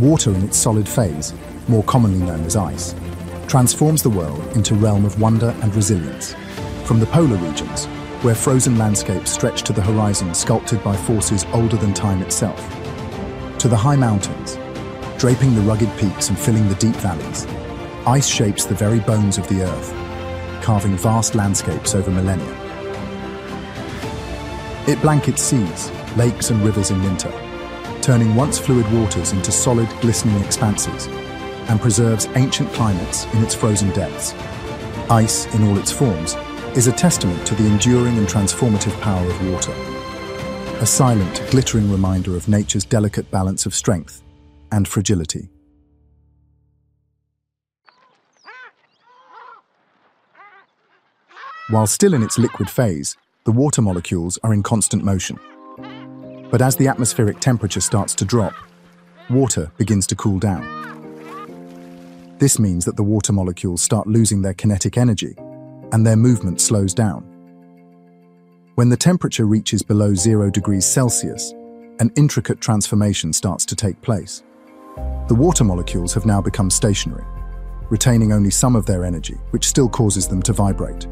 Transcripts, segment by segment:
Water in its solid phase, more commonly known as ice, transforms the world into a realm of wonder and resilience. From the polar regions, where frozen landscapes stretch to the horizon sculpted by forces older than time itself, to the high mountains, draping the rugged peaks and filling the deep valleys, ice shapes the very bones of the earth, carving vast landscapes over millennia. It blankets seas, lakes and rivers in winter, turning once fluid waters into solid, glistening expanses, and preserves ancient climates in its frozen depths. Ice, in all its forms, is a testament to the enduring and transformative power of water. A silent, glittering reminder of nature's delicate balance of strength and fragility. While still in its liquid phase, the water molecules are in constant motion. But as the atmospheric temperature starts to drop, water begins to cool down. This means that the water molecules start losing their kinetic energy, and their movement slows down. When the temperature reaches below zero degrees Celsius, an intricate transformation starts to take place. The water molecules have now become stationary, retaining only some of their energy, which still causes them to vibrate.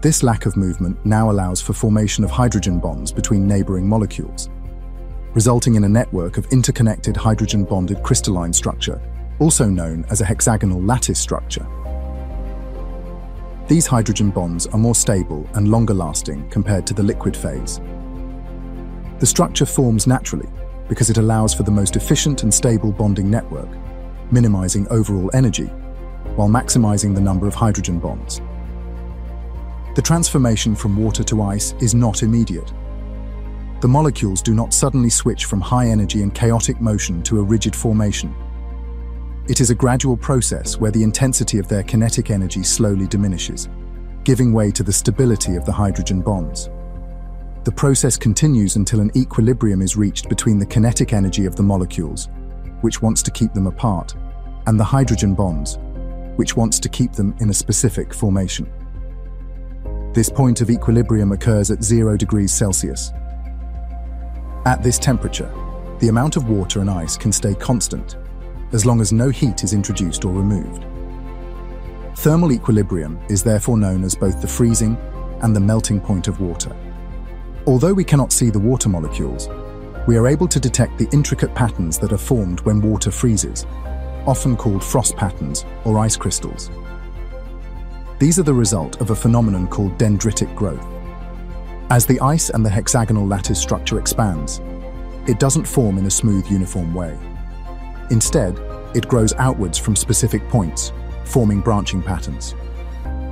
This lack of movement now allows for formation of hydrogen bonds between neighboring molecules, resulting in a network of interconnected hydrogen-bonded crystalline structure, also known as a hexagonal lattice structure. These hydrogen bonds are more stable and longer-lasting compared to the liquid phase. The structure forms naturally because it allows for the most efficient and stable bonding network, minimizing overall energy, while maximizing the number of hydrogen bonds. The transformation from water to ice is not immediate. The molecules do not suddenly switch from high energy and chaotic motion to a rigid formation. It is a gradual process where the intensity of their kinetic energy slowly diminishes, giving way to the stability of the hydrogen bonds. The process continues until an equilibrium is reached between the kinetic energy of the molecules, which wants to keep them apart, and the hydrogen bonds, which wants to keep them in a specific formation. This point of equilibrium occurs at 0 degrees Celsius. At this temperature, the amount of water and ice can stay constant, as long as no heat is introduced or removed. Thermal equilibrium is therefore known as both the freezing and the melting point of water. Although we cannot see the water molecules, we are able to detect the intricate patterns that are formed when water freezes, often called frost patterns or ice crystals. These are the result of a phenomenon called dendritic growth. As the ice and the hexagonal lattice structure expands, it doesn't form in a smooth, uniform way. Instead, it grows outwards from specific points, forming branching patterns.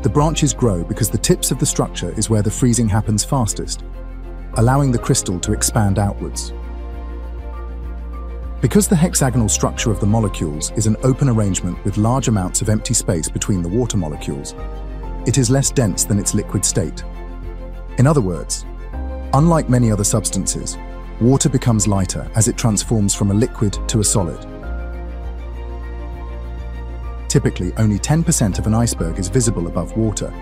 The branches grow because the tips of the structure is where the freezing happens fastest, allowing the crystal to expand outwards. Because the hexagonal structure of the molecules is an open arrangement with large amounts of empty space between the water molecules, it is less dense than its liquid state. In other words, unlike many other substances, water becomes lighter as it transforms from a liquid to a solid. Typically, only 10% of an iceberg is visible above water,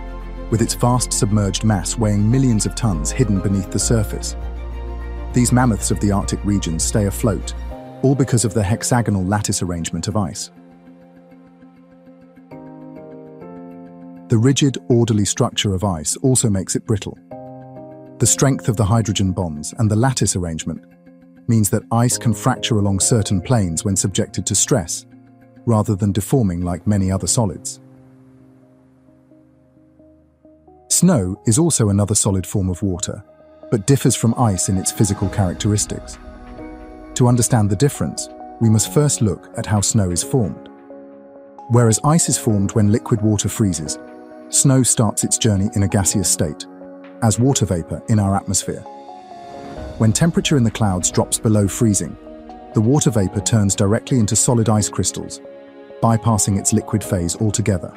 with its vast submerged mass weighing millions of tons hidden beneath the surface. These mammoths of the Arctic regions stay afloat all because of the hexagonal lattice arrangement of ice. The rigid, orderly structure of ice also makes it brittle. The strength of the hydrogen bonds and the lattice arrangement means that ice can fracture along certain planes when subjected to stress, rather than deforming like many other solids. Snow is also another solid form of water, but differs from ice in its physical characteristics. To understand the difference, we must first look at how snow is formed. Whereas ice is formed when liquid water freezes, snow starts its journey in a gaseous state, as water vapor in our atmosphere. When temperature in the clouds drops below freezing, the water vapor turns directly into solid ice crystals, bypassing its liquid phase altogether.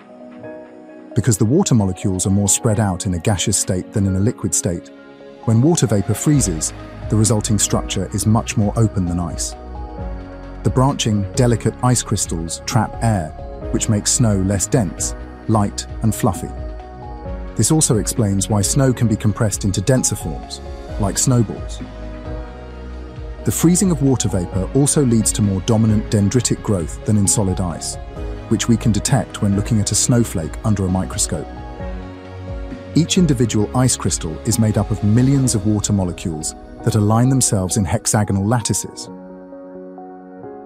Because the water molecules are more spread out in a gaseous state than in a liquid state, when water vapor freezes, the resulting structure is much more open than ice. The branching, delicate ice crystals trap air, which makes snow less dense, light and fluffy. This also explains why snow can be compressed into denser forms, like snowballs. The freezing of water vapor also leads to more dominant dendritic growth than in solid ice, which we can detect when looking at a snowflake under a microscope. Each individual ice crystal is made up of millions of water molecules that align themselves in hexagonal lattices.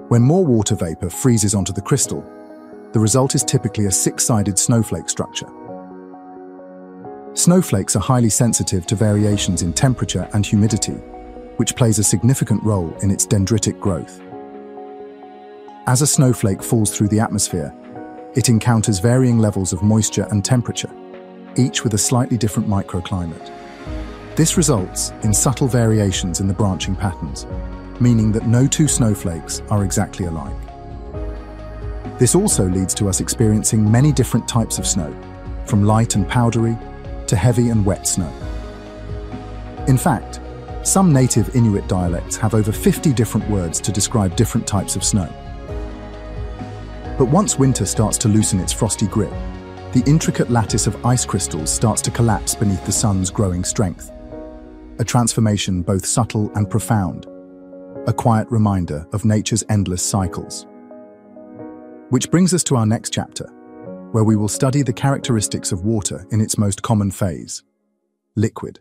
When more water vapor freezes onto the crystal, the result is typically a six-sided snowflake structure. Snowflakes are highly sensitive to variations in temperature and humidity, which plays a significant role in its dendritic growth. As a snowflake falls through the atmosphere, it encounters varying levels of moisture and temperature, each with a slightly different microclimate. This results in subtle variations in the branching patterns, meaning that no two snowflakes are exactly alike. This also leads to us experiencing many different types of snow, from light and powdery to heavy and wet snow. In fact, some native Inuit dialects have over 50 different words to describe different types of snow. But once winter starts to loosen its frosty grip, the intricate lattice of ice crystals starts to collapse beneath the sun's growing strength. A transformation both subtle and profound, a quiet reminder of nature's endless cycles. Which brings us to our next chapter, where we will study the characteristics of water in its most common phase, liquid.